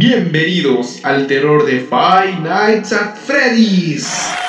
Bienvenidos al terror de Five Nights at Freddy's.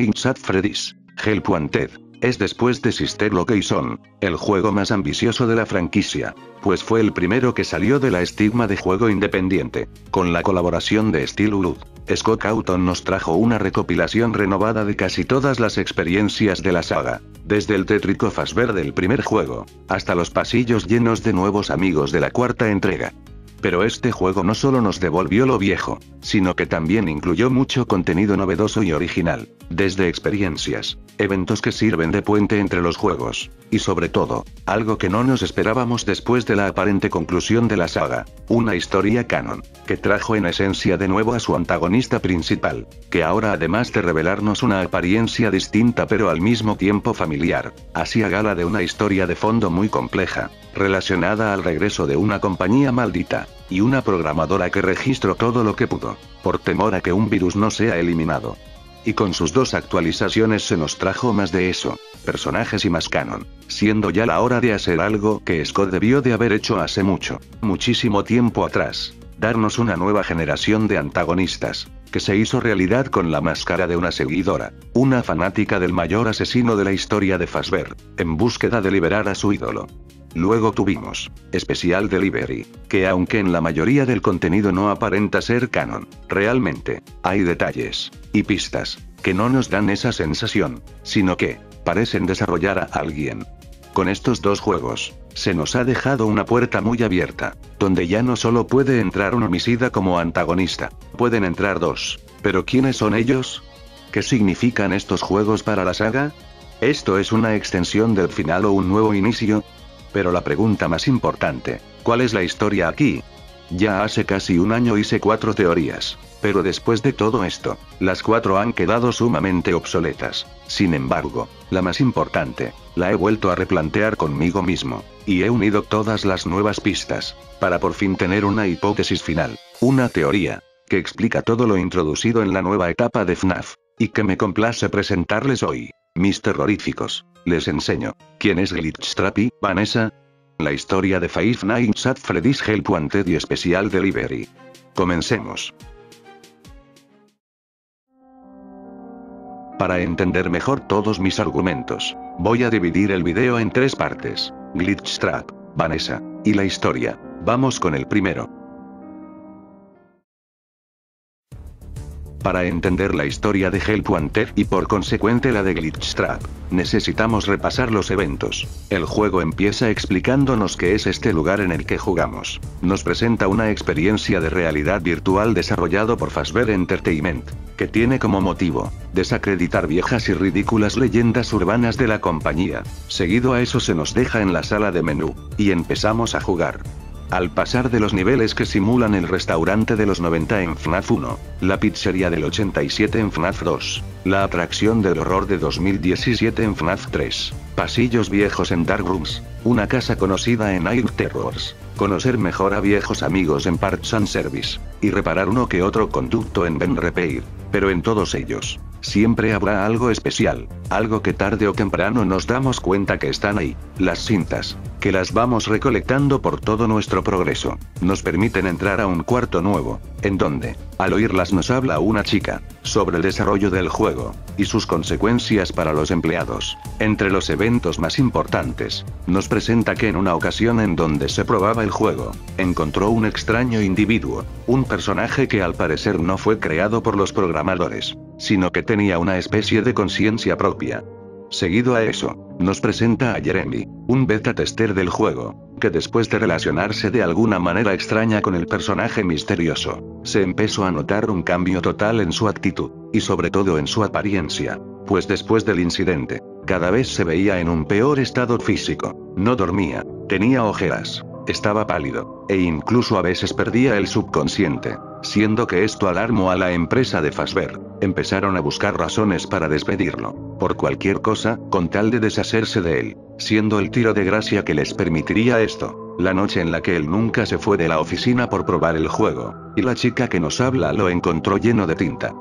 Nights Freddy's, Help Wanted, es después de Sister Location, el juego más ambicioso de la franquicia, pues fue el primero que salió de la estigma de juego independiente. Con la colaboración de Steel Blood, Scott Cawthon nos trajo una recopilación renovada de casi todas las experiencias de la saga, desde el tétrico Fazbear del primer juego, hasta los pasillos llenos de nuevos amigos de la cuarta entrega. Pero este juego no solo nos devolvió lo viejo, sino que también incluyó mucho contenido novedoso y original, desde experiencias, eventos que sirven de puente entre los juegos, y sobre todo, algo que no nos esperábamos después de la aparente conclusión de la saga, una historia canon, que trajo en esencia de nuevo a su antagonista principal, que ahora además de revelarnos una apariencia distinta pero al mismo tiempo familiar, hacía gala de una historia de fondo muy compleja, relacionada al regreso de una compañía maldita, y una programadora que registró todo lo que pudo, por temor a que un virus no sea eliminado. Y con sus dos actualizaciones se nos trajo más de eso, personajes y más canon, siendo ya la hora de hacer algo que Scott debió de haber hecho hace mucho, muchísimo tiempo atrás, darnos una nueva generación de antagonistas, que se hizo realidad con la máscara de una seguidora, una fanática del mayor asesino de la historia de Fazbear, en búsqueda de liberar a su ídolo. Luego tuvimos, Special Delivery, que aunque en la mayoría del contenido no aparenta ser canon, realmente, hay detalles, y pistas, que no nos dan esa sensación, sino que, parecen desarrollar a alguien. Con estos dos juegos, se nos ha dejado una puerta muy abierta, donde ya no solo puede entrar un homicida como antagonista, pueden entrar dos. ¿Pero quiénes son ellos? ¿Qué significan estos juegos para la saga? ¿Esto es una extensión del final o un nuevo inicio? Pero la pregunta más importante, ¿cuál es la historia aquí? Ya hace casi un año hice cuatro teorías, pero después de todo esto, las cuatro han quedado sumamente obsoletas. Sin embargo, la más importante, la he vuelto a replantear conmigo mismo, y he unido todas las nuevas pistas, para por fin tener una hipótesis final, una teoría, que explica todo lo introducido en la nueva etapa de FNAF, y que me complace presentarles hoy. Mis terroríficos. Les enseño. ¿Quién es Glitchtrappy, Vanessa? La historia de Five Nights at Freddy's Help Wanted y Special Delivery. Comencemos. Para entender mejor todos mis argumentos, voy a dividir el video en tres partes. Glitchtrap, Vanessa, y la historia. Vamos con el primero. Para entender la historia de Help Wanted y por consecuente la de Glitchtrap, necesitamos repasar los eventos. El juego empieza explicándonos qué es este lugar en el que jugamos. Nos presenta una experiencia de realidad virtual desarrollado por Fazbear Entertainment, que tiene como motivo, desacreditar viejas y ridículas leyendas urbanas de la compañía. Seguido a eso se nos deja en la sala de menú, y empezamos a jugar. Al pasar de los niveles que simulan el restaurante de los 90 en FNAF 1, la pizzería del 87 en FNAF 2, la atracción del horror de 2017 en FNAF 3, pasillos viejos en Dark Rooms, una casa conocida en Air Terrors, conocer mejor a viejos amigos en Parts and Service, y reparar uno que otro conducto en Ben Repair, pero en todos ellos, siempre habrá algo especial, algo que tarde o temprano nos damos cuenta que están ahí, las cintas, que las vamos recolectando por todo nuestro progreso, nos permiten entrar a un cuarto nuevo, en donde, al oírlas nos habla una chica, sobre el desarrollo del juego, y sus consecuencias para los empleados. Entre los eventos más importantes, nos presenta que en una ocasión en donde se probaba el juego, encontró un extraño individuo, un personaje que al parecer no fue creado por los programadores, sino que tenía una especie de conciencia propia. Seguido a eso, nos presenta a Jeremy, un beta tester del juego, que después de relacionarse de alguna manera extraña con el personaje misterioso, se empezó a notar un cambio total en su actitud, y sobre todo en su apariencia, pues después del incidente, cada vez se veía en un peor estado físico, no dormía, tenía ojeras, estaba pálido, e incluso a veces perdía el subconsciente. siendo que esto alarmó a la empresa de Fazbear. Empezaron a buscar razones para despedirlo, por cualquier cosa, con tal de deshacerse de él, siendo el tiro de gracia que les permitiría esto. La noche en la que él nunca se fue de la oficina por probar el juego, y la chica que nos habla lo encontró lleno de tinta.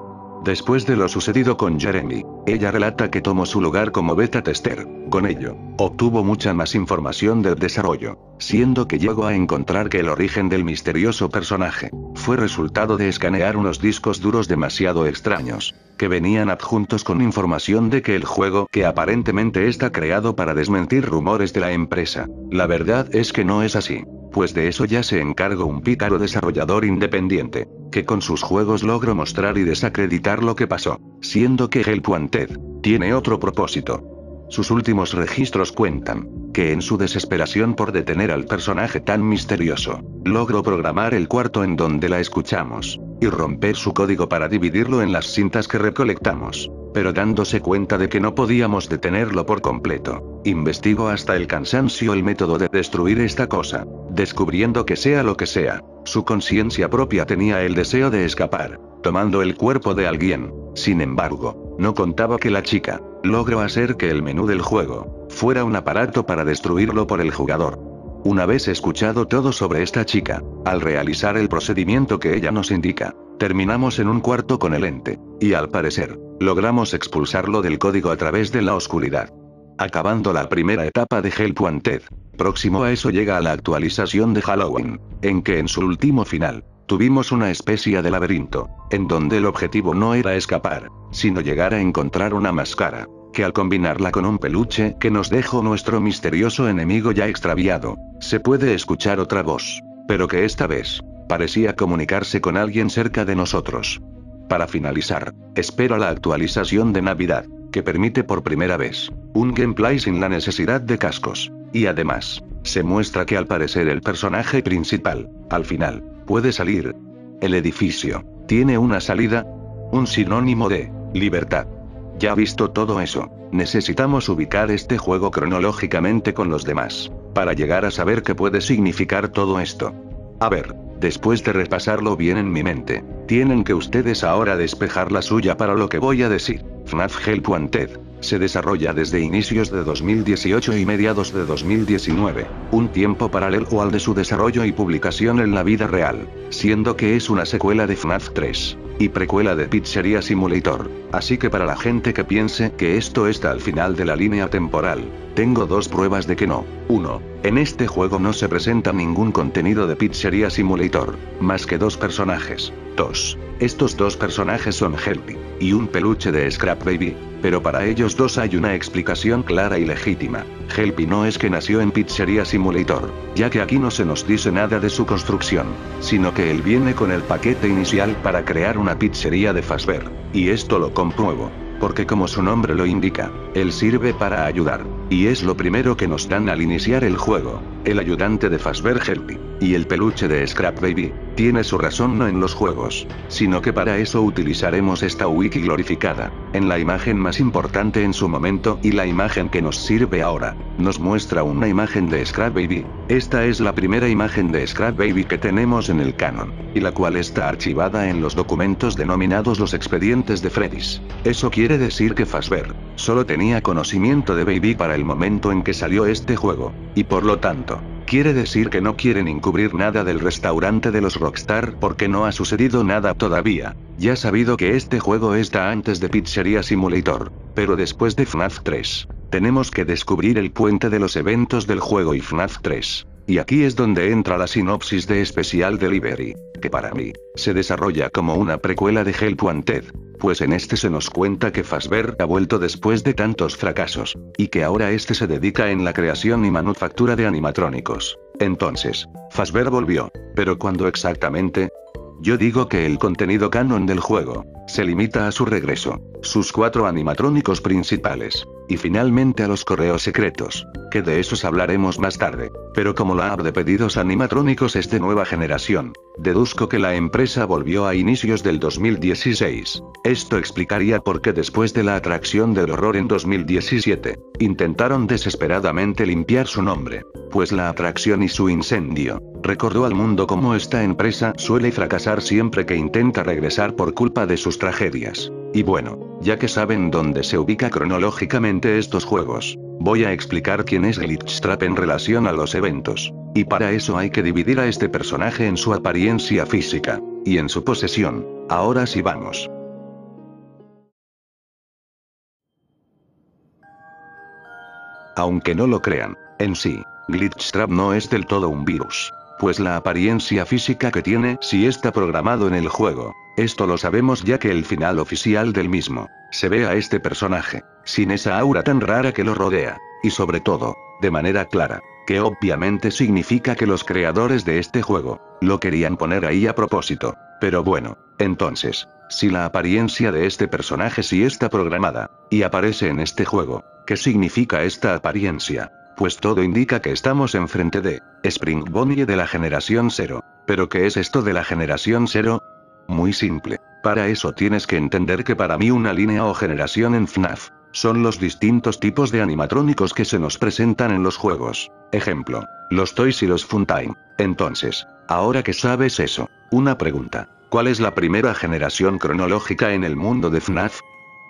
Después de lo sucedido con Jeremy, ella relata que tomó su lugar como beta tester. Con ello, obtuvo mucha más información del desarrollo, siendo que llegó a encontrar que el origen del misterioso personaje fue resultado de escanear unos discos duros demasiado extraños, que venían adjuntos con información de que el juego que aparentemente está creado para desmentir rumores de la empresa. La verdad es que no es así pues de eso ya se encargó un pícaro desarrollador independiente, que con sus juegos logró mostrar y desacreditar lo que pasó, siendo que Help Wanted tiene otro propósito. Sus últimos registros cuentan que en su desesperación por detener al personaje tan misterioso, logró programar el cuarto en donde la escuchamos, y romper su código para dividirlo en las cintas que recolectamos pero dándose cuenta de que no podíamos detenerlo por completo, investigó hasta el cansancio el método de destruir esta cosa, descubriendo que sea lo que sea, su conciencia propia tenía el deseo de escapar, tomando el cuerpo de alguien. Sin embargo, no contaba que la chica logró hacer que el menú del juego fuera un aparato para destruirlo por el jugador. Una vez escuchado todo sobre esta chica, al realizar el procedimiento que ella nos indica, terminamos en un cuarto con el ente, y al parecer, logramos expulsarlo del código a través de la oscuridad. Acabando la primera etapa de Help Wanted. Próximo a eso llega la actualización de Halloween, en que en su último final, tuvimos una especie de laberinto, en donde el objetivo no era escapar, sino llegar a encontrar una máscara, que al combinarla con un peluche que nos dejó nuestro misterioso enemigo ya extraviado, se puede escuchar otra voz, pero que esta vez, parecía comunicarse con alguien cerca de nosotros. Para finalizar, espero la actualización de Navidad, que permite por primera vez, un gameplay sin la necesidad de cascos. Y además, se muestra que al parecer el personaje principal, al final, puede salir. El edificio, tiene una salida, un sinónimo de, libertad. Ya visto todo eso, necesitamos ubicar este juego cronológicamente con los demás, para llegar a saber qué puede significar todo esto. A ver, Después de repasarlo bien en mi mente, tienen que ustedes ahora despejar la suya para lo que voy a decir. FNAF Help se desarrolla desde inicios de 2018 y mediados de 2019, un tiempo paralelo al de su desarrollo y publicación en la vida real, siendo que es una secuela de FNAF 3 y precuela de Pizzeria Simulator. Así que para la gente que piense que esto está al final de la línea temporal, tengo dos pruebas de que no. 1. En este juego no se presenta ningún contenido de Pizzeria Simulator, más que dos personajes. 2. Estos dos personajes son Helpy y un peluche de Scrap Baby, pero para ellos dos hay una explicación clara y legítima. Helpy no es que nació en Pizzeria Simulator, ya que aquí no se nos dice nada de su construcción, sino que él viene con el paquete inicial para crear una pizzería de Fazbear, y esto lo compruebo porque como su nombre lo indica, él sirve para ayudar. Y es lo primero que nos dan al iniciar el juego, el ayudante de Fazbear Helpy, y el peluche de Scrap Baby, tiene su razón no en los juegos, sino que para eso utilizaremos esta wiki glorificada, en la imagen más importante en su momento y la imagen que nos sirve ahora, nos muestra una imagen de Scrap Baby, esta es la primera imagen de Scrap Baby que tenemos en el canon, y la cual está archivada en los documentos denominados los expedientes de Freddy's. Eso quiere decir que Fazbear, solo tenía conocimiento de Baby para el momento en que salió este juego, y por lo tanto, quiere decir que no quieren encubrir nada del restaurante de los Rockstar porque no ha sucedido nada todavía. Ya sabido que este juego está antes de Pizzeria Simulator, pero después de FNAF 3, tenemos que descubrir el puente de los eventos del juego y FNAF 3. Y aquí es donde entra la sinopsis de Special Delivery, que para mí, se desarrolla como una precuela de Help Wanted, pues en este se nos cuenta que Fazbear ha vuelto después de tantos fracasos, y que ahora este se dedica en la creación y manufactura de animatrónicos. Entonces, Fazbear volvió, pero ¿cuándo exactamente? Yo digo que el contenido canon del juego, se limita a su regreso, sus cuatro animatrónicos principales, Y finalmente a los correos secretos. Que de esos hablaremos más tarde. Pero como la app de pedidos animatrónicos es de nueva generación, deduzco que la empresa volvió a inicios del 2016. Esto explicaría por qué después de la atracción del horror en 2017, intentaron desesperadamente limpiar su nombre. Pues la atracción y su incendio, recordó al mundo cómo esta empresa suele fracasar siempre que intenta regresar por culpa de sus tragedias. Y bueno, ya que saben dónde se ubica cronológicamente estos juegos, voy a explicar quién es Glitchtrap en relación a los eventos. Y para eso hay que dividir a este personaje en su apariencia física, y en su posesión. Ahora sí vamos. Aunque no lo crean, en sí, Glitchtrap no es del todo un virus. Pues la apariencia física que tiene sí está programado en el juego, esto lo sabemos ya que el final oficial del mismo, se ve a este personaje, sin esa aura tan rara que lo rodea, y sobre todo, de manera clara, que obviamente significa que los creadores de este juego, lo querían poner ahí a propósito. Pero bueno, entonces, si la apariencia de este personaje sí está programada, y aparece en este juego, ¿qué significa esta apariencia? Pues todo indica que estamos enfrente de Spring Bonnie de la generación 0. ¿Pero qué es esto de la generación 0? Muy simple. Para eso tienes que entender que para mí una línea o generación en FNAF son los distintos tipos de animatrónicos que se nos presentan en los juegos. Ejemplo, los Toys y los Funtime. Entonces, ahora que sabes eso, una pregunta. ¿Cuál es la primera generación cronológica en el mundo de FNAF?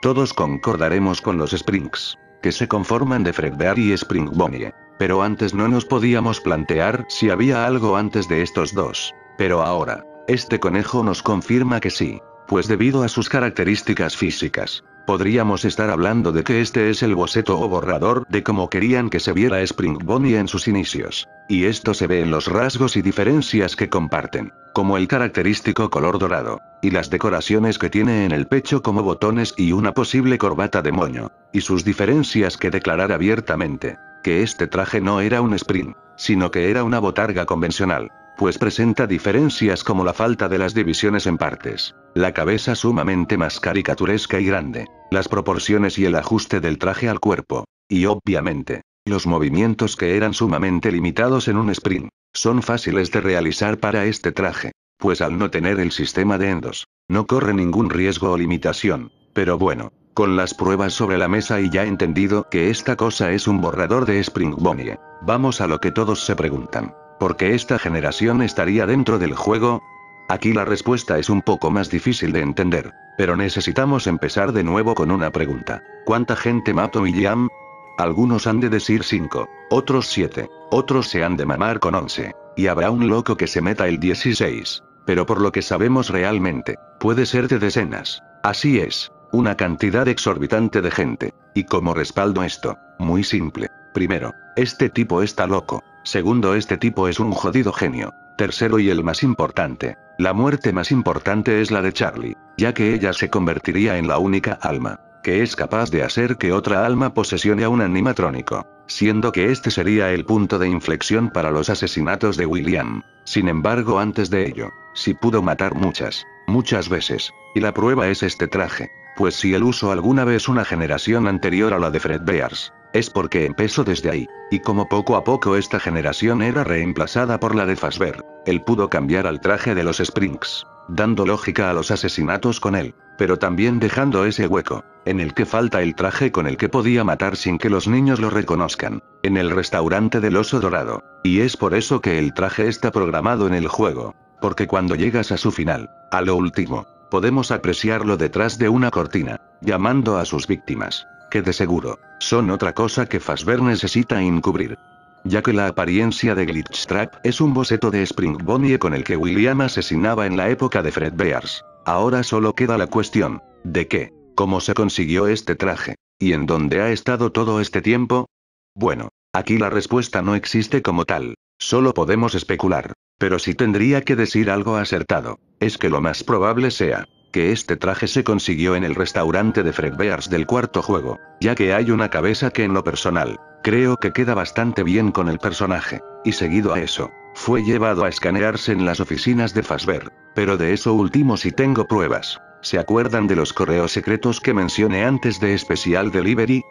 Todos concordaremos con los Springs, que se conforman de Fredbear y Spring Bonnie. Pero antes no nos podíamos plantear si había algo antes de estos dos. Pero ahora, este conejo nos confirma que sí, pues debido a sus características físicas, podríamos estar hablando de que este es el boceto o borrador de cómo querían que se viera Spring Bonnie en sus inicios. Y esto se ve en los rasgos y diferencias que comparten, como el característico color dorado, y las decoraciones que tiene en el pecho como botones y una posible corbata de moño, y sus diferencias que declarar abiertamente, que este traje no era un Spring, sino que era una botarga convencional, pues presenta diferencias como la falta de las divisiones en partes, la cabeza sumamente más caricaturesca y grande, las proporciones y el ajuste del traje al cuerpo, y obviamente, los movimientos que eran sumamente limitados en un sprint, son fáciles de realizar para este traje, pues al no tener el sistema de endos, no corre ningún riesgo o limitación, pero bueno, con las pruebas sobre la mesa y ya entendido que esta cosa es un borrador de Spring Bonnie, vamos a lo que todos se preguntan. ¿Por qué esta generación estaría dentro del juego? Aquí la respuesta es un poco más difícil de entender, pero necesitamos empezar de nuevo con una pregunta. ¿Cuánta gente mató William? Algunos han de decir 5, otros 7, otros se han de mamar con 11, y habrá un loco que se meta el 16. Pero por lo que sabemos realmente, puede ser de decenas. Así es, una cantidad exorbitante de gente. Y como respaldo esto, muy simple. Primero, este tipo está loco. Segundo, este tipo es un jodido genio. Tercero y el más importante, la muerte más importante es la de Charlie, ya que ella se convertiría en la única alma que es capaz de hacer que otra alma posesione a un animatrónico, siendo que este sería el punto de inflexión para los asesinatos de William. Sin embargo, antes de ello, si pudo matar muchas, muchas veces, y la prueba es este traje, pues si él usó alguna vez una generación anterior a la de Fred Bears, es porque empezó desde ahí, y como poco a poco esta generación era reemplazada por la de Fazbear, él pudo cambiar al traje de los Springs, dando lógica a los asesinatos con él, pero también dejando ese hueco, en el que falta el traje con el que podía matar sin que los niños lo reconozcan, en el restaurante del oso dorado, y es por eso que el traje está programado en el juego, porque cuando llegas a su final, a lo último, podemos apreciarlo detrás de una cortina, llamando a sus víctimas que de seguro, son otra cosa que Fazbear necesita encubrir. Ya que la apariencia de Glitchtrap es un boceto de Spring Bonnie con el que William asesinaba en la época de Fred Bears. Ahora solo queda la cuestión, ¿de qué? ¿Cómo se consiguió este traje? ¿Y en dónde ha estado todo este tiempo? Bueno, aquí la respuesta no existe como tal, solo podemos especular. Pero si tendría que decir algo acertado, es que lo más probable sea, que este traje se consiguió en el restaurante de Fredbears del cuarto juego, ya que hay una cabeza que en lo personal, creo que queda bastante bien con el personaje, y seguido a eso, fue llevado a escanearse en las oficinas de Fazbear, pero de eso último sí tengo pruebas. ¿Se acuerdan de los correos secretos que mencioné antes de Special Delivery?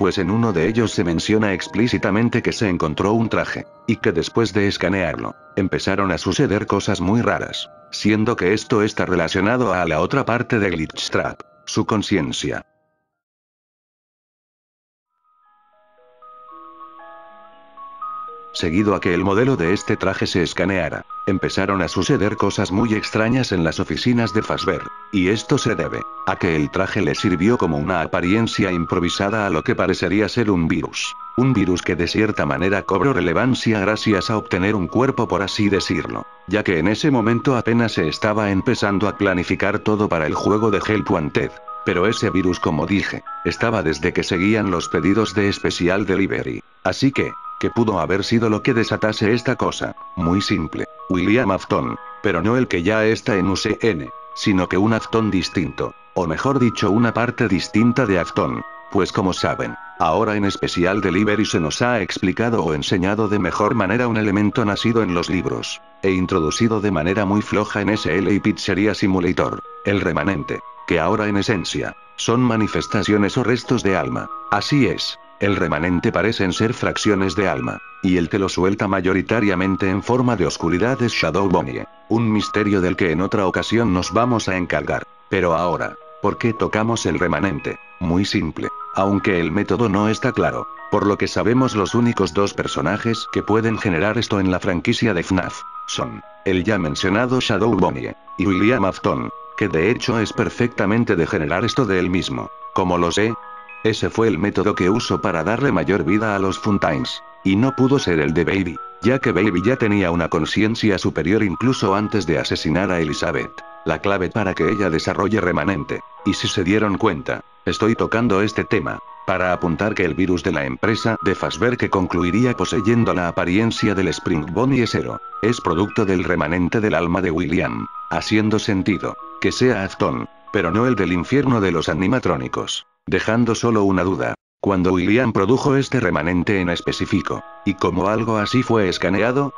Pues en uno de ellos se menciona explícitamente que se encontró un traje, y que después de escanearlo, empezaron a suceder cosas muy raras, siendo que esto está relacionado a la otra parte de Glitchtrap, su conciencia. Seguido a que el modelo de este traje se escaneara, empezaron a suceder cosas muy extrañas en las oficinas de Fasber, y esto se debe a que el traje le sirvió como una apariencia improvisada a lo que parecería ser un virus. Un virus que de cierta manera cobró relevancia gracias a obtener un cuerpo por así decirlo, ya que en ese momento apenas se estaba empezando a planificar todo para el juego de Help Wanted. Pero ese virus como dije, estaba desde que seguían los pedidos de Special Delivery. Así que, que pudo haber sido lo que desatase esta cosa. Muy simple. William Afton. Pero no el que ya está en UCN, sino que un Afton distinto. O mejor dicho, una parte distinta de Afton. Pues como saben, ahora en especial Delivery se nos ha explicado o enseñado de mejor manera un elemento nacido en los libros, e introducido de manera muy floja en SL y Simulator, el remanente, que ahora en esencia, son manifestaciones o restos de alma. Así es, el remanente parecen ser fracciones de alma, y el que lo suelta mayoritariamente en forma de oscuridad es Shadow Bonnie. Un misterio del que en otra ocasión nos vamos a encargar. Pero ahora, ¿por qué tocamos el remanente? Muy simple, aunque el método no está claro. Por lo que sabemos los únicos dos personajes que pueden generar esto en la franquicia de FNAF, son, el ya mencionado Shadow Bonnie, y William Afton, que de hecho es perfectamente de generar esto de él mismo. Como lo sé, ese fue el método que usó para darle mayor vida a los Funtines. Y no pudo ser el de Baby, ya que Baby ya tenía una conciencia superior incluso antes de asesinar a Elizabeth. La clave para que ella desarrolle remanente. Y si se dieron cuenta, estoy tocando este tema, para apuntar que el virus de la empresa de Fazbear que concluiría poseyendo la apariencia del Spring Bonnie Esero, es producto del remanente del alma de William, haciendo sentido, que sea Afton, pero no el del infierno de los animatrónicos. Dejando solo una duda. Cuando William produjo este remanente en específico, ¿y cómo algo así fue escaneado?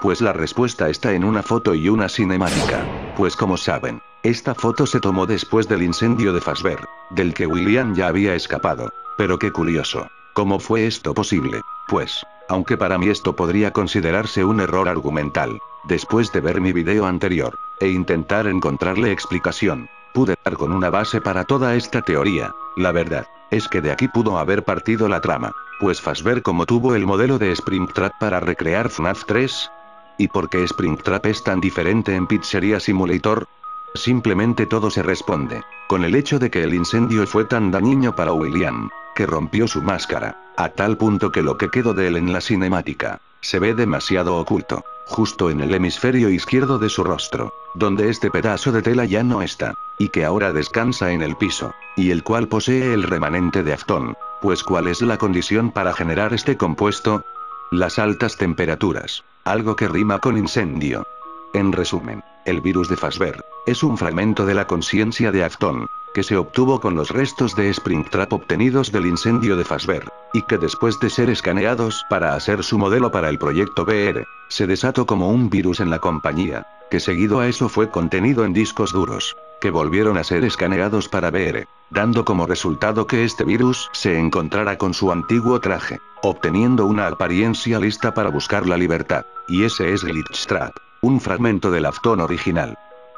Pues la respuesta está en una foto y una cinemática. Pues como saben, esta foto se tomó después del incendio de Fasber, del que William ya había escapado. Pero qué curioso. ¿Cómo fue esto posible? Pues, aunque para mí esto podría considerarse un error argumental, después de ver mi video anterior, e intentar encontrarle explicación, pude dar con una base para toda esta teoría. La verdad, es que de aquí pudo haber partido la trama. Pues Fazbear como tuvo el modelo de Springtrap para recrear FNAF 3. ¿Y por qué Springtrap es tan diferente en Pizzeria Simulator? Simplemente todo se responde. Con el hecho de que el incendio fue tan dañino para William, que rompió su máscara, a tal punto que lo que quedó de él en la cinemática, se ve demasiado oculto, justo en el hemisferio izquierdo de su rostro, donde este pedazo de tela ya no está, y que ahora descansa en el piso, y el cual posee el remanente de Afton, pues ¿cuál es la condición para generar este compuesto? Las altas temperaturas, algo que rima con incendio. En resumen, el virus de Fasber, es un fragmento de la conciencia de Afton, que se obtuvo con los restos de Springtrap obtenidos del incendio de Fasber, y que después de ser escaneados para hacer su modelo para el proyecto BR, se desató como un virus en la compañía, que seguido a eso fue contenido en discos duros, que volvieron a ser escaneados para BR, dando como resultado que este virus se encontrara con su antiguo traje, obteniendo una apariencia lista para buscar la libertad, y ese es Glitchtrap, un fragmento del Afton original.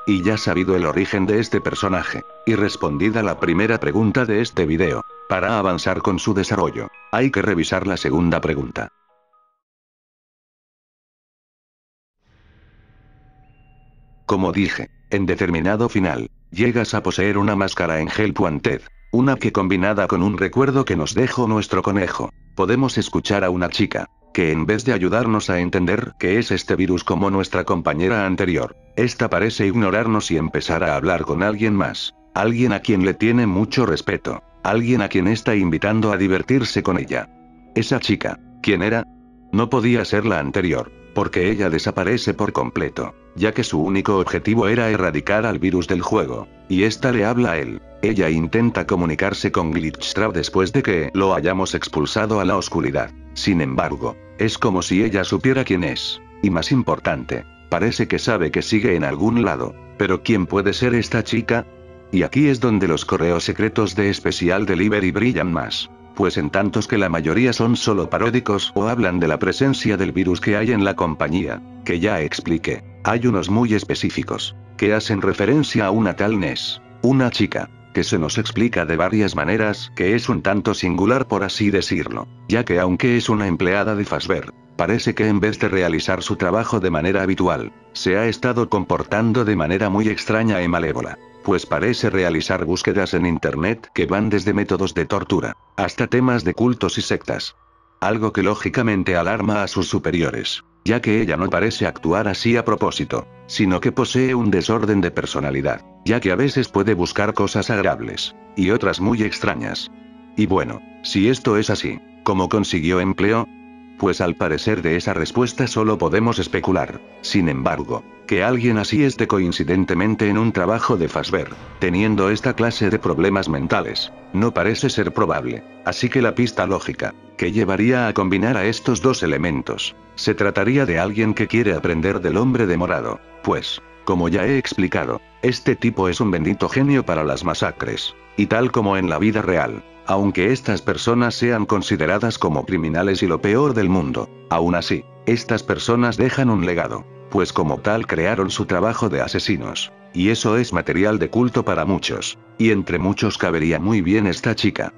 Y ya sabido el origen de este personaje, y respondida la primera pregunta de este video, para avanzar con su desarrollo, hay que revisar la segunda pregunta. Como dije, en determinado final, llegas a poseer una máscara en Help Wanted, una que combinada con un recuerdo que nos dejó nuestro conejo, podemos escuchar a una chica, que en vez de ayudarnos a entender qué es este virus como nuestra compañera anterior, esta parece ignorarnos y empezar a hablar con alguien más, alguien a quien le tiene mucho respeto, alguien a quien está invitando a divertirse con ella. Esa chica, ¿quién era? No podía ser la anterior, porque ella desaparece por completo, ya que su único objetivo era erradicar al virus del juego, y esta le habla a él. Ella intenta comunicarse con Glitchtrap después de que lo hayamos expulsado a la oscuridad. Sin embargo, es como si ella supiera quién es. Y más importante, parece que sabe que sigue en algún lado. Pero ¿quién puede ser esta chica? Y aquí es donde los correos secretos de Special Delivery brillan más. pues en tantos que la mayoría son solo paródicos o hablan de la presencia del virus que hay en la compañía, que ya expliqué. Hay unos muy específicos, que hacen referencia a una tal Ness, una chica, que se nos explica de varias maneras que es un tanto singular por así decirlo, ya que aunque es una empleada de Fasber, parece que en vez de realizar su trabajo de manera habitual, se ha estado comportando de manera muy extraña y malévola, pues parece realizar búsquedas en Internet que van desde métodos de tortura, hasta temas de cultos y sectas. Algo que lógicamente alarma a sus superiores ya que ella no parece actuar así a propósito, sino que posee un desorden de personalidad, ya que a veces puede buscar cosas agradables, y otras muy extrañas. Y bueno, si esto es así, ¿cómo consiguió empleo? Pues al parecer de esa respuesta solo podemos especular. Sin embargo, que alguien así esté coincidentemente en un trabajo de Fasber, teniendo esta clase de problemas mentales, no parece ser probable. Así que la pista lógica, que llevaría a combinar a estos dos elementos, se trataría de alguien que quiere aprender del hombre de morado, pues, como ya he explicado, este tipo es un bendito genio para las masacres, y tal como en la vida real, aunque estas personas sean consideradas como criminales y lo peor del mundo, aún así, estas personas dejan un legado, pues como tal crearon su trabajo de asesinos, y eso es material de culto para muchos, y entre muchos cabería muy bien esta chica.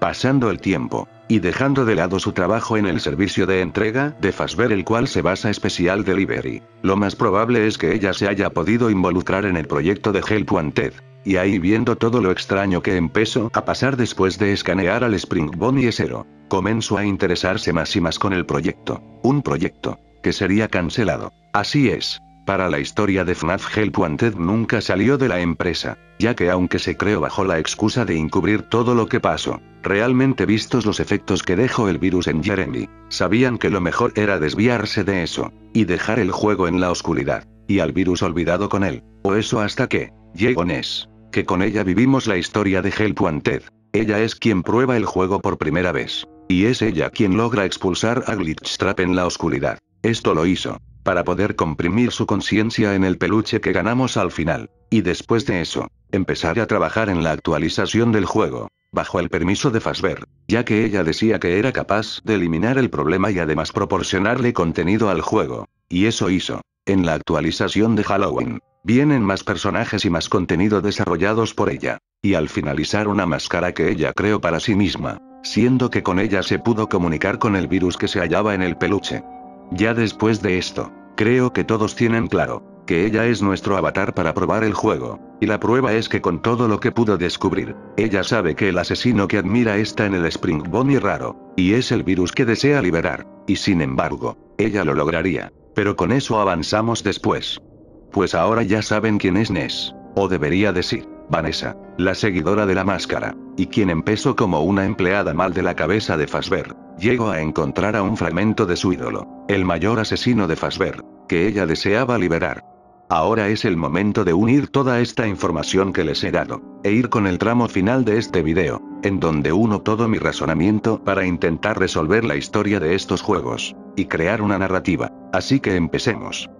Pasando el tiempo, y dejando de lado su trabajo en el servicio de entrega de Fasber el cual se basa Special Delivery, lo más probable es que ella se haya podido involucrar en el proyecto de Help Wanted, y ahí viendo todo lo extraño que empezó a pasar después de escanear al Spring Bonnie Esero, comenzó a interesarse más y más con el proyecto. Un proyecto, que sería cancelado. Así es. Para la historia de FNAF Help Wanted nunca salió de la empresa, ya que aunque se creó bajo la excusa de encubrir todo lo que pasó, realmente vistos los efectos que dejó el virus en Jeremy, sabían que lo mejor era desviarse de eso, y dejar el juego en la oscuridad, y al virus olvidado con él, o eso hasta que, llegó Ness que con ella vivimos la historia de Help Wanted. Ella es quien prueba el juego por primera vez. Y es ella quien logra expulsar a Glitchtrap en la oscuridad. Esto lo hizo, para poder comprimir su conciencia en el peluche que ganamos al final. Y después de eso, empezar a trabajar en la actualización del juego, bajo el permiso de Fasber, ya que ella decía que era capaz de eliminar el problema y además proporcionarle contenido al juego. Y eso hizo. En la actualización de Halloween, Vienen más personajes y más contenido desarrollados por ella. Y al finalizar una máscara que ella creó para sí misma, siendo que con ella se pudo comunicar con el virus que se hallaba en el peluche. Ya después de esto, creo que todos tienen claro, que ella es nuestro avatar para probar el juego, y la prueba es que con todo lo que pudo descubrir, ella sabe que el asesino que admira está en el Spring Bonnie raro, y es el virus que desea liberar, y sin embargo, ella lo lograría. Pero con eso avanzamos después. Pues ahora ya saben quién es Ness. O debería decir, Vanessa, la seguidora de la máscara, y quien empezó como una empleada mal de la cabeza de Fasber, llegó a encontrar a un fragmento de su ídolo, el mayor asesino de Fasber, que ella deseaba liberar. Ahora es el momento de unir toda esta información que les he dado, e ir con el tramo final de este video, en donde uno todo mi razonamiento para intentar resolver la historia de estos juegos, y crear una narrativa. Así que empecemos.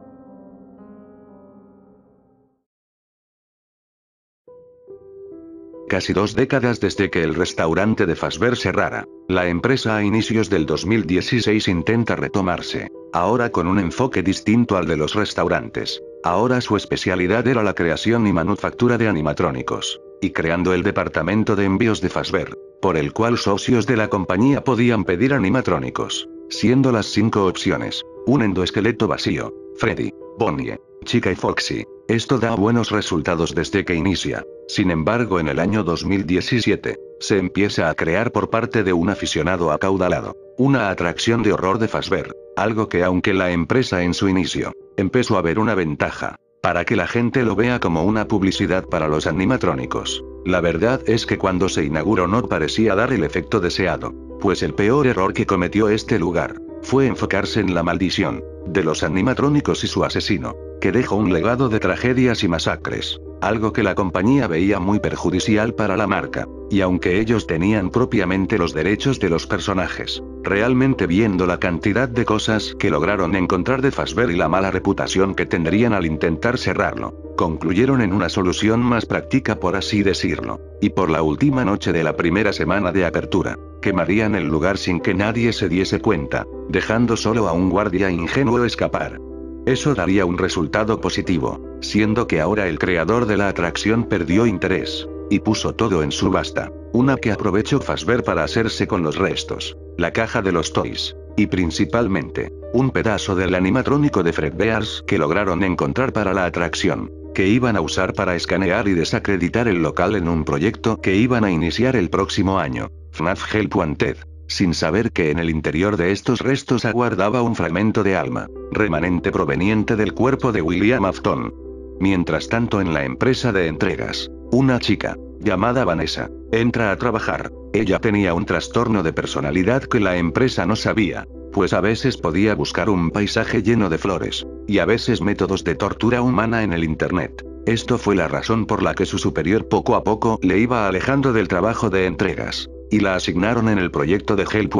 Casi dos décadas desde que el restaurante de Fasber cerrara, la empresa a inicios del 2016 intenta retomarse, ahora con un enfoque distinto al de los restaurantes. Ahora su especialidad era la creación y manufactura de animatrónicos, y creando el departamento de envíos de Fasber, por el cual socios de la compañía podían pedir animatrónicos, siendo las cinco opciones, un endoesqueleto vacío, Freddy, Bonnie, Chica y Foxy. Esto da buenos resultados desde que inicia. Sin embargo, en el año 2017, se empieza a crear por parte de un aficionado acaudalado, una atracción de horror de Fasber, algo que aunque la empresa en su inicio, empezó a ver una ventaja, para que la gente lo vea como una publicidad para los animatrónicos. La verdad es que cuando se inauguró no parecía dar el efecto deseado, pues el peor error que cometió este lugar, fue enfocarse en la maldición, de los animatrónicos y su asesino, que dejó un legado de tragedias y masacres. algo que la compañía veía muy perjudicial para la marca. Y aunque ellos tenían propiamente los derechos de los personajes, realmente viendo la cantidad de cosas que lograron encontrar de Fazbear y la mala reputación que tendrían al intentar cerrarlo, concluyeron en una solución más práctica por así decirlo. Y por la última noche de la primera semana de apertura, quemarían el lugar sin que nadie se diese cuenta, dejando solo a un guardia ingenuo escapar. Eso daría un resultado positivo, siendo que ahora el creador de la atracción perdió interés. Y puso todo en subasta. Una que aprovechó Fazbear para hacerse con los restos. La caja de los toys. Y principalmente, un pedazo del animatrónico de Fred Bears que lograron encontrar para la atracción. Que iban a usar para escanear y desacreditar el local en un proyecto que iban a iniciar el próximo año. FNAF Help Wanted sin saber que en el interior de estos restos aguardaba un fragmento de alma, remanente proveniente del cuerpo de William Afton. Mientras tanto en la empresa de entregas, una chica, llamada Vanessa, entra a trabajar. Ella tenía un trastorno de personalidad que la empresa no sabía, pues a veces podía buscar un paisaje lleno de flores, y a veces métodos de tortura humana en el Internet. Esto fue la razón por la que su superior poco a poco le iba alejando del trabajo de entregas. Y la asignaron en el proyecto de Help.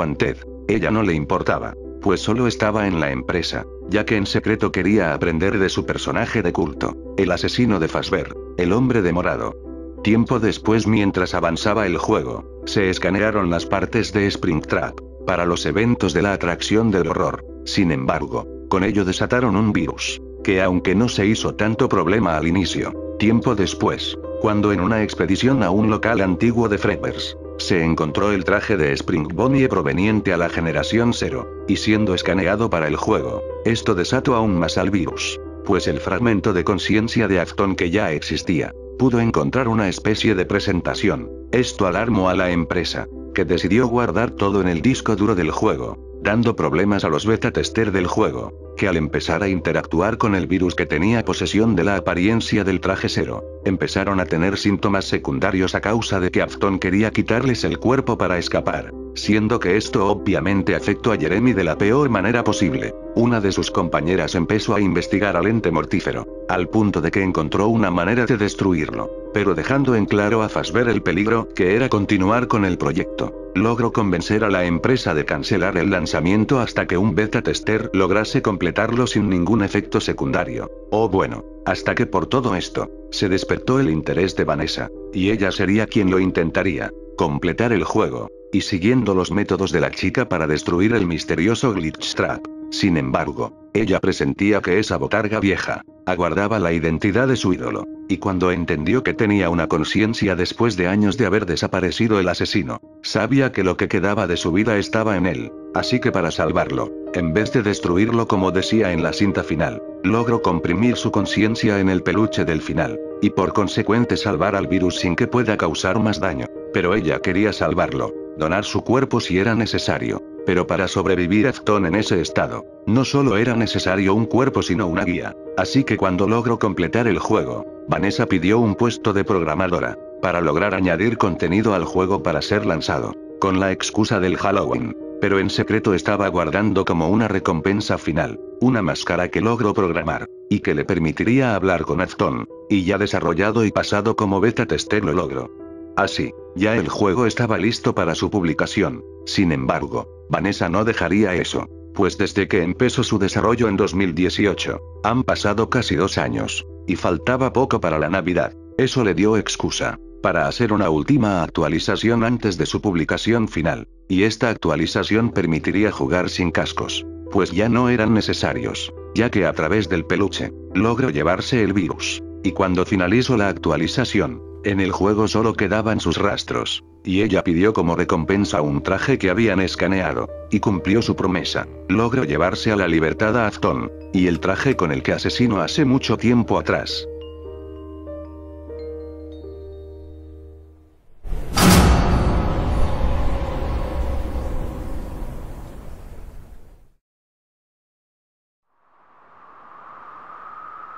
Ella no le importaba, pues solo estaba en la empresa, ya que en secreto quería aprender de su personaje de culto, el asesino de Fazbear, el hombre de morado. Tiempo después mientras avanzaba el juego, se escanearon las partes de Springtrap, para los eventos de la atracción del horror. Sin embargo, con ello desataron un virus, que aunque no se hizo tanto problema al inicio, tiempo después, cuando en una expedición a un local antiguo de Fredbears, se encontró el traje de Spring Bonnie proveniente a la generación 0, y siendo escaneado para el juego, esto desató aún más al virus, pues el fragmento de conciencia de Afton que ya existía, pudo encontrar una especie de presentación. Esto alarmó a la empresa, que decidió guardar todo en el disco duro del juego, dando problemas a los beta tester del juego, que al empezar a interactuar con el virus que tenía posesión de la apariencia del traje cero, empezaron a tener síntomas secundarios a causa de que Afton quería quitarles el cuerpo para escapar, siendo que esto obviamente afectó a Jeremy de la peor manera posible. Una de sus compañeras empezó a investigar al ente mortífero, al punto de que encontró una manera de destruirlo, pero dejando en claro a Fazbear el peligro que era continuar con el proyecto logró convencer a la empresa de cancelar el lanzamiento hasta que un beta tester lograse completarlo sin ningún efecto secundario. O bueno, hasta que por todo esto, se despertó el interés de Vanessa, y ella sería quien lo intentaría, completar el juego, y siguiendo los métodos de la chica para destruir el misterioso Glitch Trap. Sin embargo, ella presentía que esa botarga vieja, aguardaba la identidad de su ídolo, y cuando entendió que tenía una conciencia después de años de haber desaparecido el asesino, sabía que lo que quedaba de su vida estaba en él, así que para salvarlo, en vez de destruirlo como decía en la cinta final, logró comprimir su conciencia en el peluche del final, y por consecuente salvar al virus sin que pueda causar más daño. Pero ella quería salvarlo, donar su cuerpo si era necesario, pero para sobrevivir Afton en ese estado, no solo era necesario un cuerpo sino una guía. Así que cuando logró completar el juego, Vanessa pidió un puesto de programadora, para lograr añadir contenido al juego para ser lanzado, con la excusa del Halloween. Pero en secreto estaba guardando como una recompensa final, una máscara que logró programar, y que le permitiría hablar con Afton, y ya desarrollado y pasado como beta tester lo logró. Así, ya el juego estaba listo para su publicación. Sin embargo, Vanessa no dejaría eso. Pues desde que empezó su desarrollo en 2018, han pasado casi dos años. Y faltaba poco para la Navidad. Eso le dio excusa. Para hacer una última actualización antes de su publicación final. Y esta actualización permitiría jugar sin cascos. Pues ya no eran necesarios. Ya que a través del peluche, logró llevarse el virus. Y cuando finalizó la actualización, en el juego solo quedaban sus rastros, y ella pidió como recompensa un traje que habían escaneado, y cumplió su promesa. Logró llevarse a la libertad a Afton, y el traje con el que asesinó hace mucho tiempo atrás.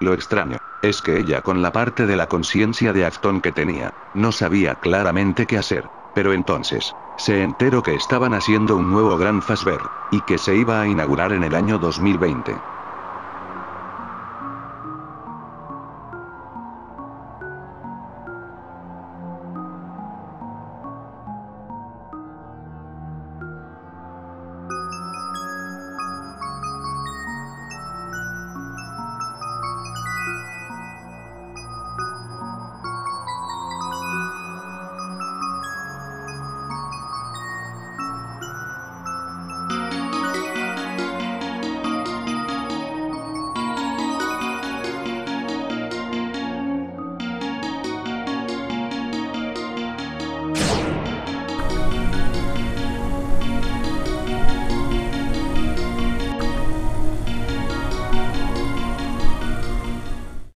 Lo extraño, es que ella con la parte de la conciencia de Afton que tenía, no sabía claramente qué hacer. Pero entonces, se enteró que estaban haciendo un nuevo Gran Fazbear, y que se iba a inaugurar en el año 2020.